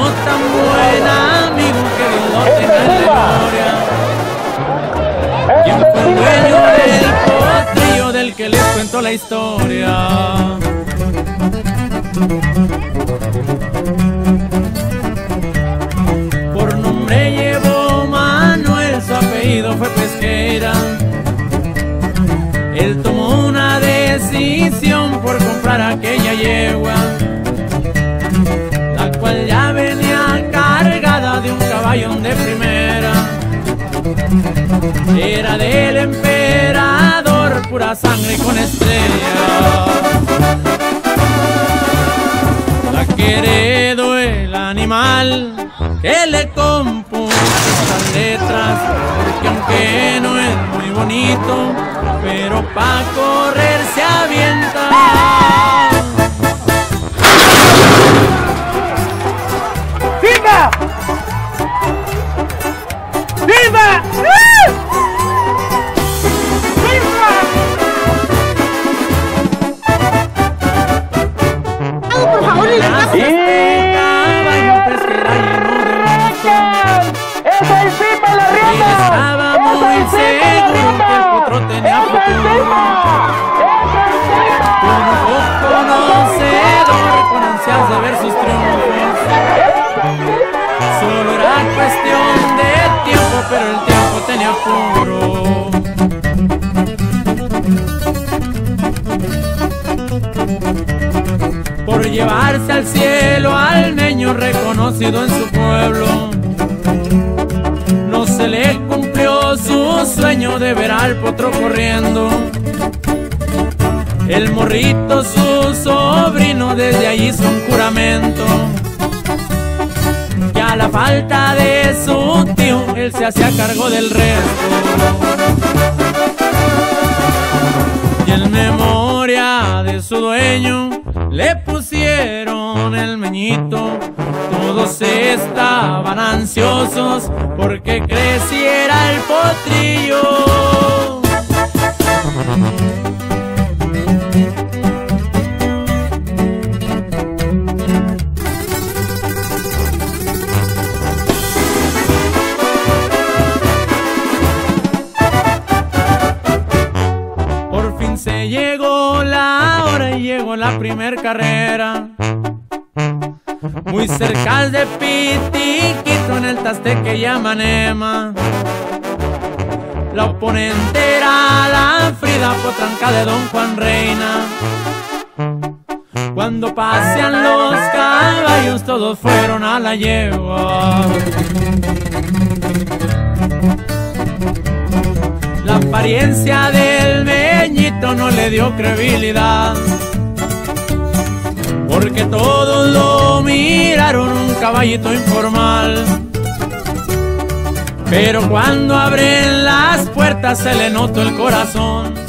no tan buena, mi mujer, no tiene memoria. Yo fue el dueño del potrillo del que les cuento la historia. Por nombre llevó Manuel, su apellido fue Pesquera. El Era del emperador, pura sangre con estrella. La que heredó el animal que le compuso estas letras, porque aunque no es muy bonito, pero pa' correr se avienta. Pero el tiempo tenía apuro. Llevarse al cielo al niño reconocido en su pueblo. No se le cumplió su sueño de ver al potro corriendo. El morrito, su sobrino, desde allí hizo un juramento. Que a la falta de su tío, él se hacía cargo del resto. Y en memoria su dueño, le pusieron el meñito. Todos estaban ansiosos porque creciera el potrillo. Llegó la primer carrera. Muy cerca de Pitiquito en el taste que llaman Ema. La oponente era la Frida Potranca de Don Juan Reina. Cuando pasean los caballos todos fueron a la yegua. La apariencia del meñito no le dio credibilidad. Porque todos lo miraron un caballito informal. Pero cuando abren las puertas se le notó el corazón.